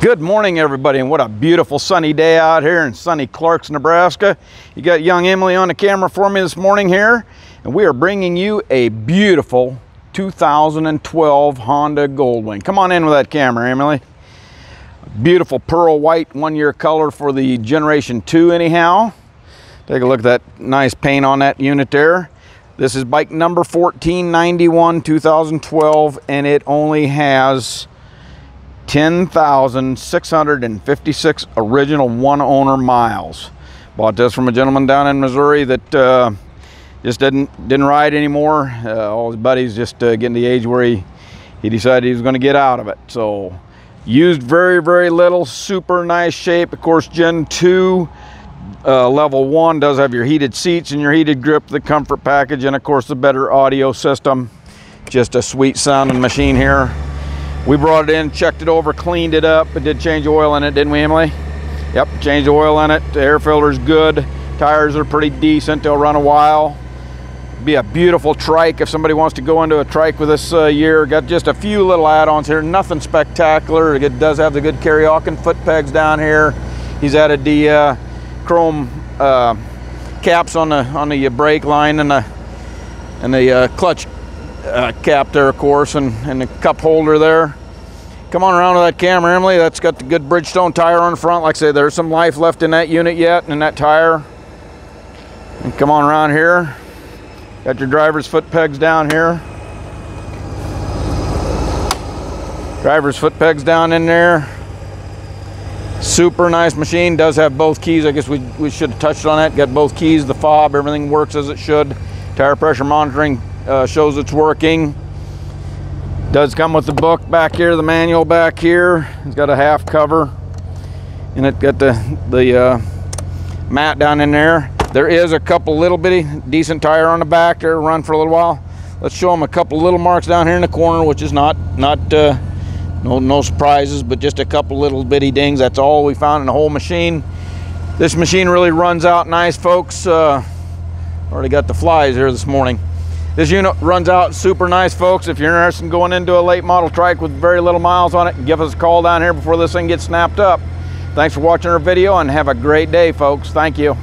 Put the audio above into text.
Good morning, everybody, and what a beautiful sunny day out here in sunny Clarks, Nebraska. You got young Emily on the camera for me this morning here, and we are bringing you a beautiful 2012 Honda Goldwing. Come on in with that camera, Emily. Beautiful pearl white one-year color for the Generation 2 anyhow. Take a look at that nice paint on that unit there. This is bike number 1491 2012, and it only has 10,656 original one owner miles. Bought this from a gentleman down in Missouri that uh, just didn't didn't ride anymore. Uh, all his buddies just uh, getting the age where he, he decided he was going to get out of it. So used very, very little, super nice shape. Of course, Gen 2 uh, level 1 does have your heated seats and your heated grip, the comfort package, and of course the better audio system. Just a sweet sounding machine here. We brought it in, checked it over, cleaned it up, but did change oil in it, didn't we, Emily? Yep, changed oil in it. The air filter's good. Tires are pretty decent. They'll run a while. Be a beautiful trike if somebody wants to go into a trike with this uh, year. Got just a few little add-ons here, nothing spectacular. It does have the good Kuryakyn foot pegs down here. He's added the uh, chrome uh, caps on the on the brake line and the and the uh, clutch uh, cap there, of course, and, and the cup holder there. Come on around with that camera, Emily. That's got the good Bridgestone tire on the front. Like I say, there's some life left in that unit yet, and in that tire. And come on around here. Got your driver's foot pegs down here. Driver's foot pegs down in there. Super nice machine. Does have both keys. I guess we, we should have touched on that. Got both keys, the fob, everything works as it should. Tire pressure monitoring uh, shows it's working. Does come with the book back here, the manual back here. It's got a half cover and it got the, the uh, mat down in there. There is a couple little bitty decent tire on the back there, run for a little while. Let's show them a couple little marks down here in the corner, which is not, not uh, no, no surprises, but just a couple little bitty dings. That's all we found in the whole machine. This machine really runs out nice, folks. Uh, already got the flies here this morning. This unit runs out super nice, folks. If you're interested in going into a late model trike with very little miles on it, give us a call down here before this thing gets snapped up. Thanks for watching our video and have a great day, folks. Thank you.